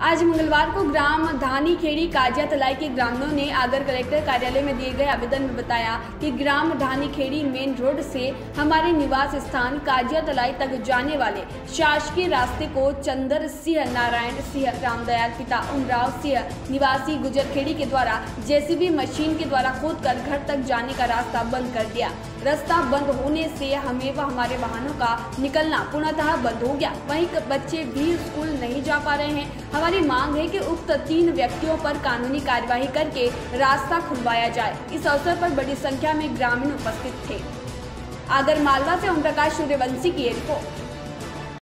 आज मंगलवार को ग्राम धानी खेड़ी काजिया तलाई के ग्रामीणों ने आगर कलेक्टर कार्यालय में दिए गए आवेदन में बताया कि ग्राम धानी खेड़ी मेन रोड से हमारे निवास स्थान काजिया तलाई तक जाने वाले शासकीय रास्ते को चंदर सिंह नारायण सिंह रामदयाल पिता उमराव सिंह निवासी गुजर खेड़ी के द्वारा जेसीबी मशीन के द्वारा खोद कर घर तक जाने का रास्ता बंद कर दिया। रास्ता बंद होने से हमें व हमारे वाहनों का निकलना पूर्णतः बंद हो गया। वहीं बच्चे भी स्कूल नहीं जा पा रहे हैं। हमारी मांग है कि उक्त तीन व्यक्तियों पर कानूनी कार्यवाही करके रास्ता खुलवाया जाए। इस अवसर पर बड़ी संख्या में ग्रामीण उपस्थित थे। आगर मालवा से ओम प्रकाश सूर्यवंशी की रिपोर्ट।